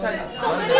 下去下